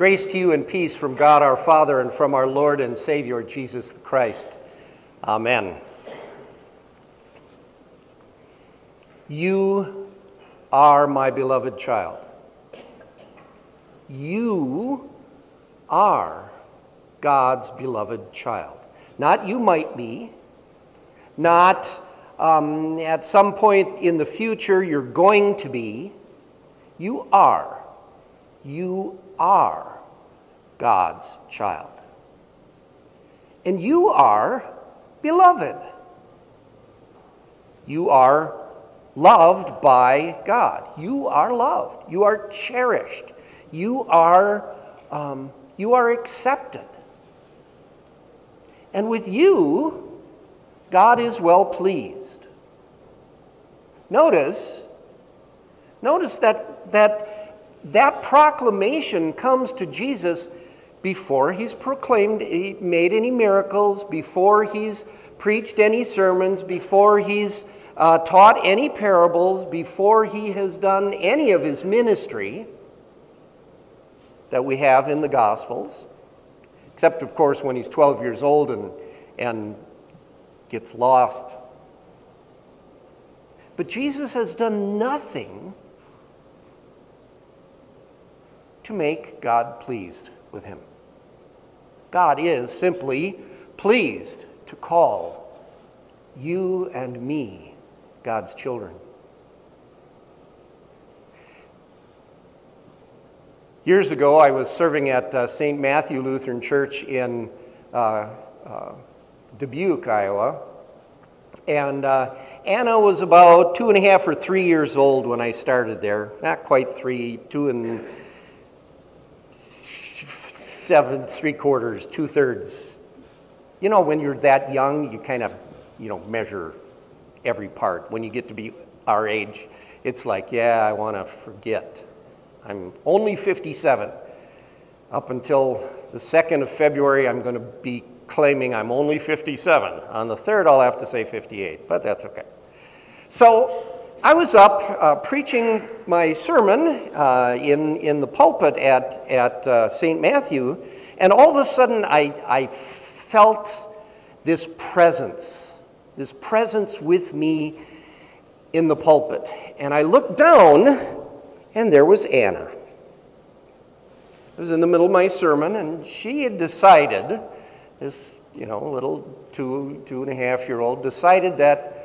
Grace to you and peace from God our Father and from our Lord and Savior Jesus Christ. Amen. You are my beloved child. You are God's beloved child. Not you might be, not um, at some point in the future you're going to be. You are. You are God's child. And you are beloved. You are loved by God. You are loved. You are cherished. You are, um, you are accepted. And with you, God is well pleased. Notice, notice that, that that proclamation comes to Jesus before he's proclaimed, he made any miracles, before he's preached any sermons, before he's uh, taught any parables, before he has done any of his ministry that we have in the Gospels, except, of course, when he's 12 years old and, and gets lost. But Jesus has done nothing to make God pleased with him. God is simply pleased to call you and me God's children. Years ago, I was serving at uh, St. Matthew Lutheran Church in uh, uh, Dubuque, Iowa. And uh, Anna was about two and a half or three years old when I started there. Not quite three, two and seven, three quarters, two thirds. You know, when you're that young, you kind of, you know, measure every part. When you get to be our age, it's like, yeah, I want to forget. I'm only 57. Up until the 2nd of February, I'm going to be claiming I'm only 57. On the 3rd, I'll have to say 58, but that's okay. So I was up uh, preaching my sermon uh, in, in the pulpit at, at uh, St. Matthew, and all of a sudden I, I felt this presence, this presence with me in the pulpit. And I looked down, and there was Anna. It was in the middle of my sermon, and she had decided, this you know little two, two and a half year old, decided that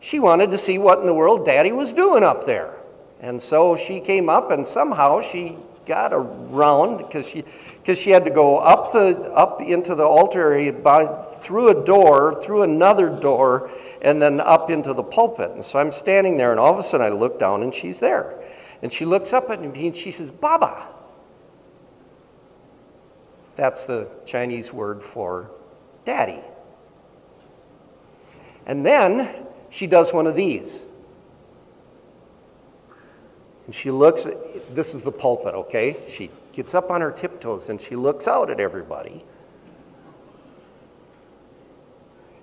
she wanted to see what in the world Daddy was doing up there. And so she came up and somehow she got around because she because she had to go up the up into the altar area by, through a door, through another door, and then up into the pulpit. And so I'm standing there, and all of a sudden I look down, and she's there, and she looks up at me and she says, "Baba." That's the Chinese word for daddy. And then she does one of these. And she looks, at, this is the pulpit, okay? She gets up on her tiptoes and she looks out at everybody.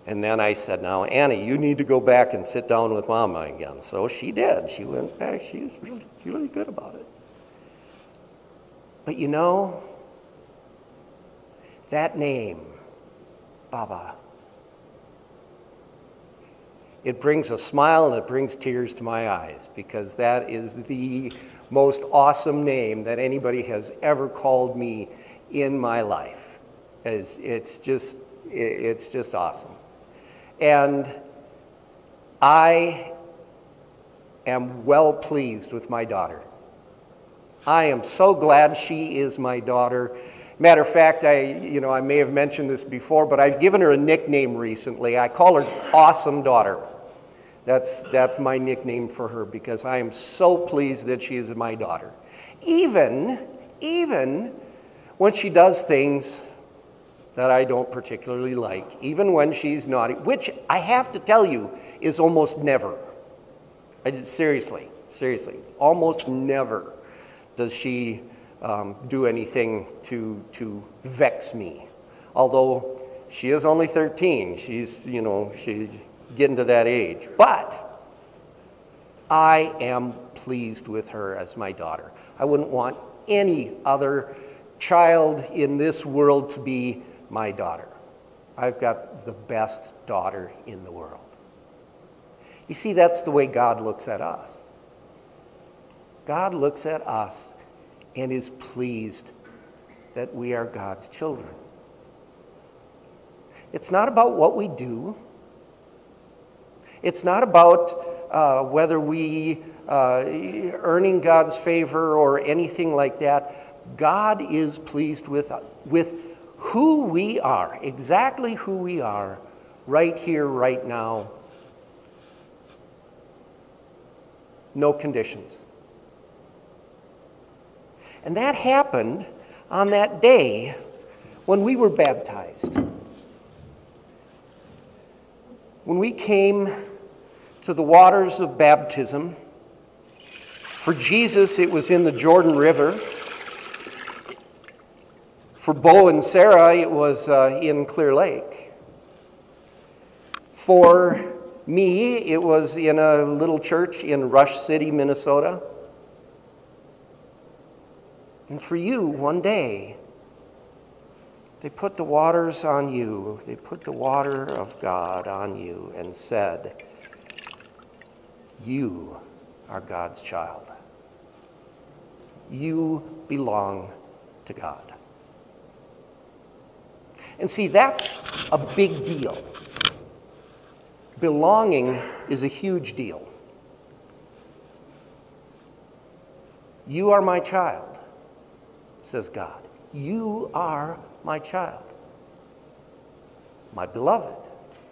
And then I said, Now, Annie, you need to go back and sit down with Mama again. So she did. She went back. She was really, really good about it. But you know, that name, Baba, it brings a smile and it brings tears to my eyes because that is the most awesome name that anybody has ever called me in my life. It's, it's just it's just awesome. And I am well pleased with my daughter. I am so glad she is my daughter. Matter of fact, I, you know, I may have mentioned this before, but I've given her a nickname recently. I call her Awesome Daughter. That's, that's my nickname for her because I am so pleased that she is my daughter. Even, even when she does things that I don't particularly like, even when she's naughty, which I have to tell you is almost never. I seriously, seriously, almost never does she um, do anything to, to vex me. Although she is only 13, she's, you know, she's getting to that age. But I am pleased with her as my daughter. I wouldn't want any other child in this world to be my daughter. I've got the best daughter in the world. You see, that's the way God looks at us. God looks at us and is pleased that we are God's children. It's not about what we do. It's not about uh, whether we uh, earning God's favor or anything like that. God is pleased with, with who we are, exactly who we are, right here, right now. No conditions. And that happened on that day when we were baptized. When we came to the waters of baptism, for Jesus, it was in the Jordan River. For Bo and Sarah, it was uh, in Clear Lake. For me, it was in a little church in Rush City, Minnesota. And for you, one day, they put the waters on you. They put the water of God on you and said, You are God's child. You belong to God. And see, that's a big deal. Belonging is a huge deal. You are my child, says God. You are my child, my beloved.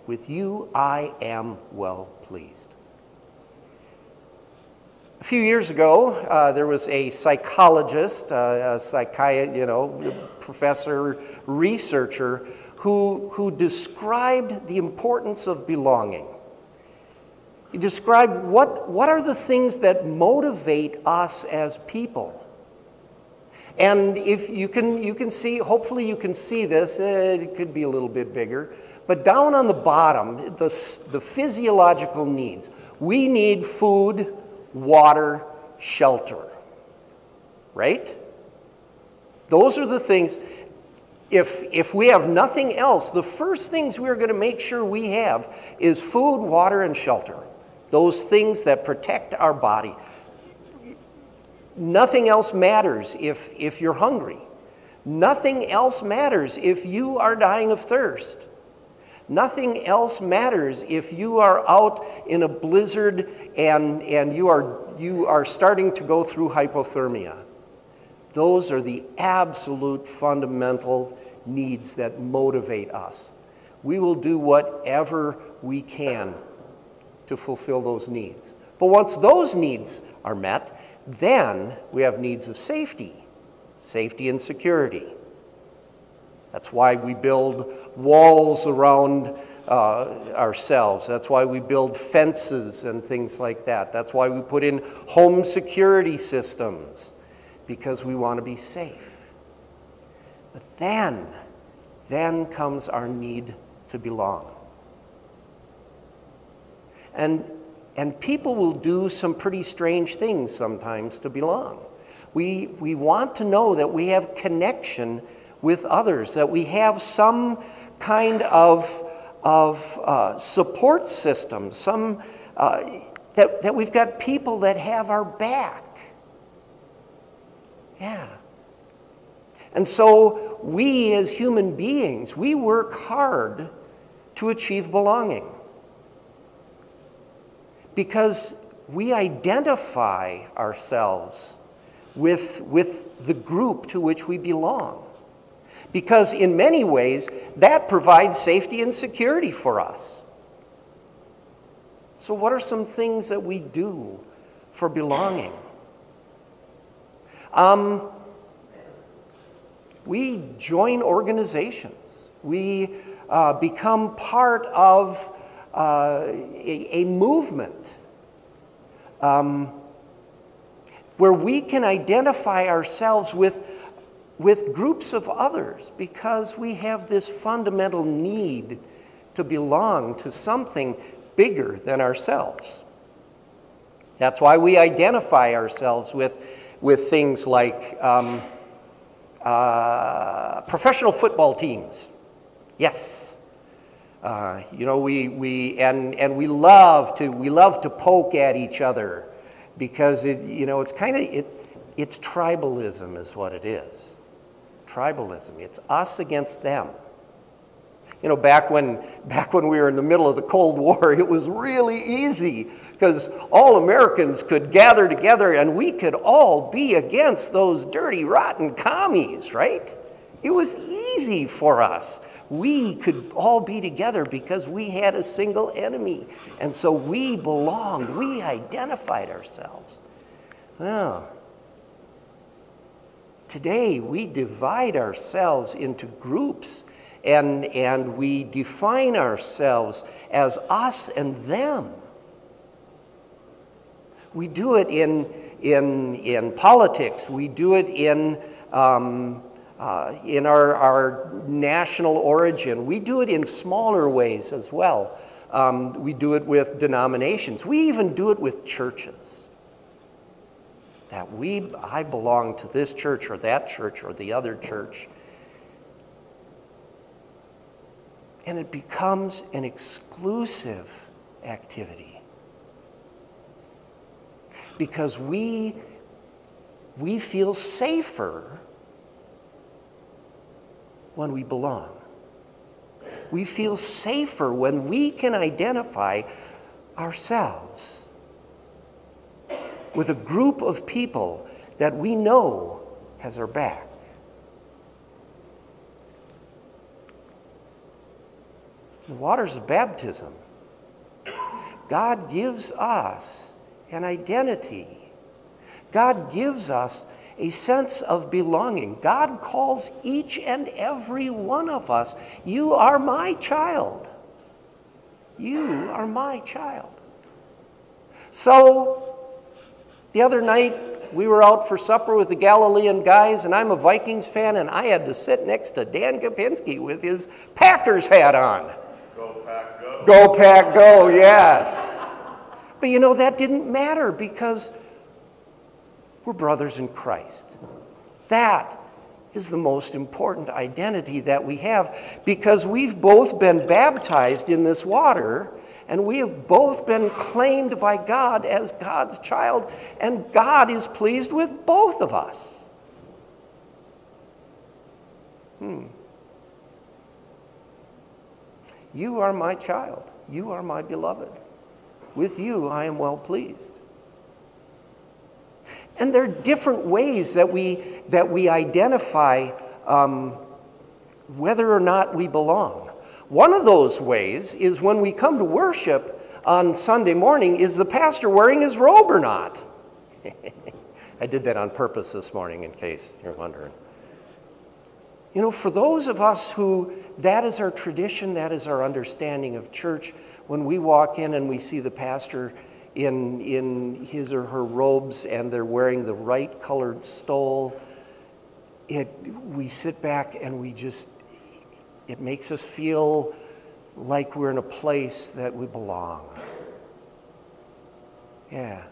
With you I am well pleased. A few years ago, uh, there was a psychologist, uh, a psychiatrist, you know, professor, researcher, who, who described the importance of belonging. He described what, what are the things that motivate us as people. And if you can, you can see, hopefully you can see this, eh, it could be a little bit bigger, but down on the bottom, the, the physiological needs. We need food, water, shelter. Right? Those are the things. If, if we have nothing else, the first things we're going to make sure we have is food, water, and shelter. Those things that protect our body. Nothing else matters if, if you're hungry. Nothing else matters if you are dying of thirst. Nothing else matters if you are out in a blizzard and, and you, are, you are starting to go through hypothermia. Those are the absolute fundamental needs that motivate us. We will do whatever we can to fulfill those needs. But once those needs are met, then we have needs of safety, safety and security. That's why we build walls around uh, ourselves. That's why we build fences and things like that. That's why we put in home security systems, because we want to be safe. But then, then comes our need to belong. And, and people will do some pretty strange things sometimes to belong. We, we want to know that we have connection with others, that we have some kind of, of uh, support system, some, uh, that, that we've got people that have our back. Yeah. And so we as human beings, we work hard to achieve belonging. Because we identify ourselves with, with the group to which we belong because in many ways that provides safety and security for us. So, what are some things that we do for belonging? Um, we join organizations. We uh, become part of uh, a, a, movement um, where we can identify ourselves with with groups of others because we have this fundamental need to belong to something bigger than ourselves. That's why we identify ourselves with, with things like um, Uh, professional football teams. Yes. Uh, you know, we, we, and, and we love to, we love to poke at each other because it, you know, it's kind of, it, it's tribalism is what it is. Tribalism. It's us against them. You know, back when, back when we were in the middle of the Cold War, it was really easy because all Americans could gather together and we could all be against those dirty, rotten commies, right? It was easy for us we could all be together because we had a single enemy. And so we belonged, we identified ourselves. Well, today we divide ourselves into groups and, and we define ourselves as us and them. We do it in, in, in politics, we do it in um, uh, in our, our national origin. We do it in smaller ways as well. Um, we do it with denominations. We even do it with churches. That we, I belong to this church or that church or the other church. And it becomes an exclusive activity. Because we, we feel safer when we belong. We feel safer when we can identify ourselves with a group of people that we know has our back. The waters of baptism, God gives us an identity. God gives us a sense of belonging. God calls each and every one of us, You are my child. You are my child. So, the other night, we were out for supper with the Galilean guys, and I'm a Vikings fan, and I had to sit next to Dan Kapinski with his Packers hat on. Go, Pack, go. Go, Pack, go, yes. But you know, that didn't matter because we're brothers in Christ. That is the most important identity that we have because we've both been baptized in this water and we have both been claimed by God as God's child, and God is pleased with both of us. Hmm. You are my child. You are my beloved. With you I am well pleased. And there are different ways that we, that we identify um, whether or not we belong. One of those ways is when we come to worship on Sunday morning, is the pastor wearing his robe or not? I did that on purpose this morning in case you're wondering. You know, for those of us who that is our tradition, that is our understanding of church, when we walk in and we see the pastor in, in his or her robes and they're wearing the right colored stole, it, we sit back and we just, it makes us feel like we're in a place that we belong. Yeah.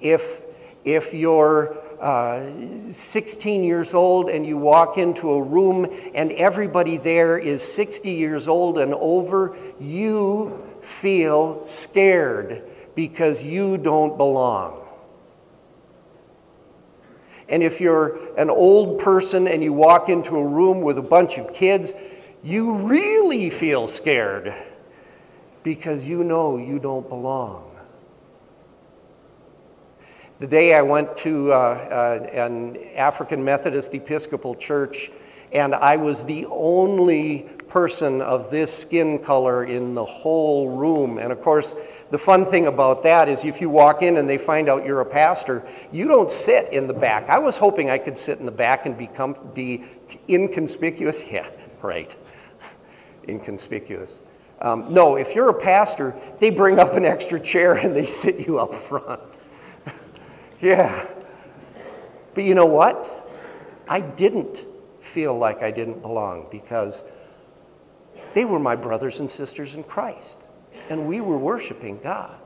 If, if you're uh, 16 years old and you walk into a room and everybody there is 60 years old and over, you feel scared because you don't belong. And if you're an old person and you walk into a room with a bunch of kids, you really feel scared because you know you don't belong. The day I went to uh, uh, an African Methodist Episcopal church, and I was the only person of this skin color in the whole room. And of course, the fun thing about that is if you walk in and they find out you're a pastor, you don't sit in the back. I was hoping I could sit in the back and become, be inconspicuous. Yeah, right. Inconspicuous. Um, no, if you're a pastor, they bring up an extra chair and they sit you up front. yeah. But you know what? I didn't feel like I didn't belong because they were my brothers and sisters in Christ and we were worshiping God.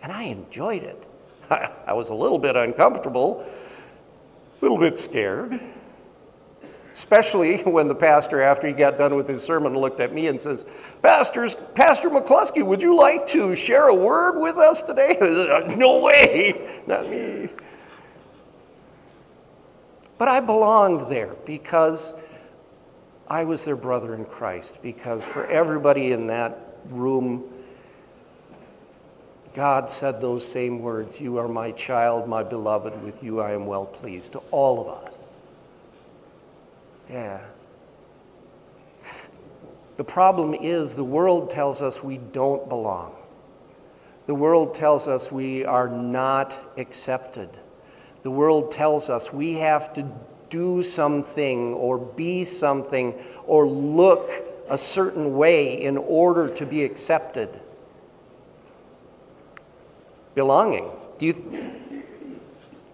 And I enjoyed it. I, was a little bit uncomfortable, a little bit scared, Especially when the pastor, after he got done with his sermon, looked at me and says, Pastors, Pastor McCluskey, would you like to share a word with us today? no way, not me. But I belonged there because I was their brother in Christ, because for everybody in that room, God said those same words You are my child, my beloved, with you I am well pleased, to all of us. Yeah. The problem is the world tells us we don't belong. The world tells us we are not accepted. The world tells us we have to do something or be something or look a certain way in order to be accepted. Belonging. Do you,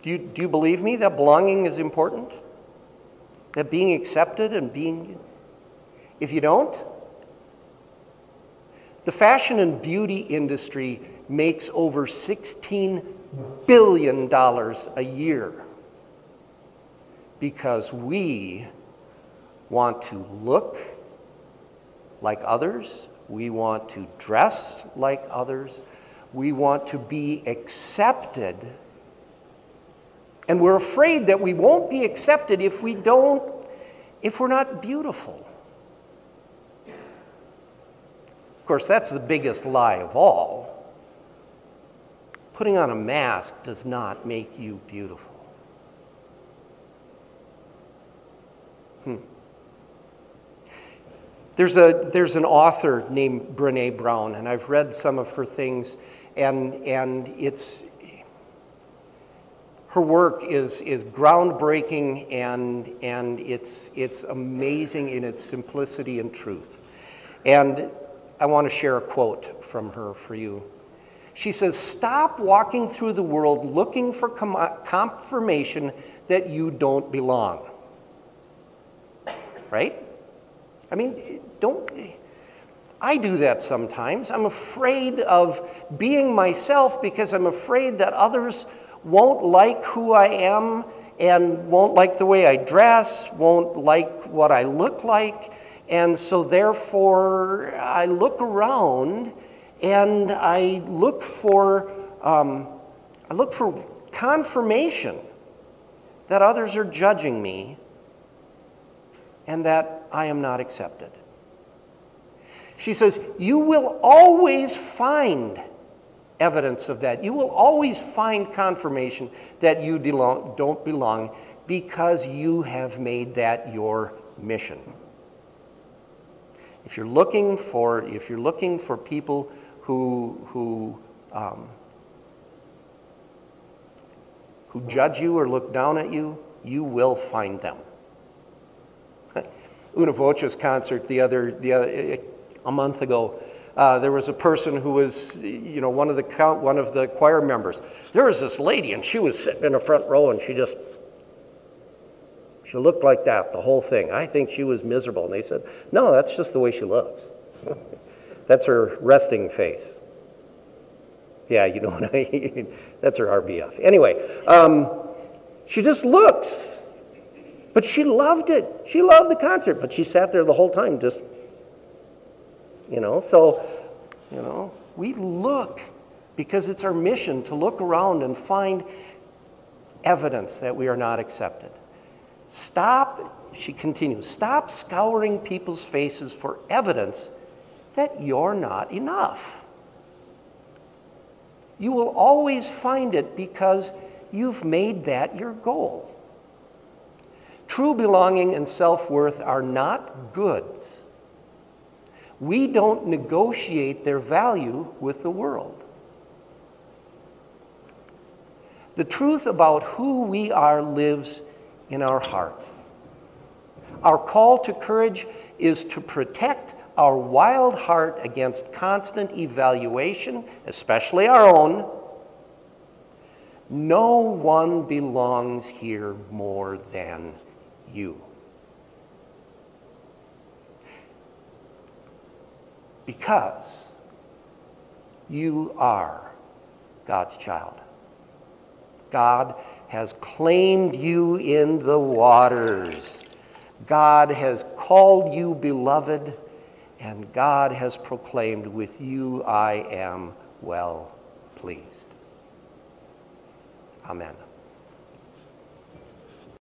do you, do you believe me that belonging is important? That being accepted and being. If you don't, the fashion and beauty industry makes over 16 billion dollars a year because we want to look like others, we want to dress like others, we want to be accepted. And we're afraid that we won't be accepted if we don't, if we're not beautiful. Of course, that's the biggest lie of all. Putting on a mask does not make you beautiful. There's, a, there's an author named Brene Brown, and I've read some of her things, and, and it's, her work is, is groundbreaking and, and it's, it's amazing in its simplicity and truth. And I want to share a quote from her for you. She says, Stop walking through the world looking for confirmation that you don't belong. Right? I mean, don't. I do that sometimes. I'm afraid of being myself because I'm afraid that others won't like who I am and won't like the way I dress, won't like what I look like. And so, therefore, I look around and I look for, um, I look for confirmation that others are judging me and that I am not accepted. She says, You will always find evidence of that. You will always find confirmation that you don't belong because you have made that your mission. If you're looking for, if you're looking for people who, who, um, who judge you or look down at you, you will find them. Una Voce's concert the other, the other, a month ago, uh, there was a person who was, you know, one of the one of the choir members. There was this lady, and she was sitting in the front row, and she just she looked like that the whole thing. I think she was miserable, and they said, "No, that's just the way she looks. that's her resting face." Yeah, you know what I mean. That's her RBF. Anyway, um, she just looks, but she loved it. She loved the concert, but she sat there the whole time just you know, so, you know, we look because it's our mission to look around and find evidence that we are not accepted. Stop, she continues, stop scouring people's faces for evidence that you're not enough. You will always find it because you've made that your goal. True belonging and self worth are not goods we don't negotiate their value with the world. The truth about who we are lives in our hearts. Our call to courage is to protect our wild heart against constant evaluation, especially our own. No one belongs here more than you. because you are God's child. God has claimed you in the waters. God has called you beloved, and God has proclaimed, With you I am well pleased. Amen.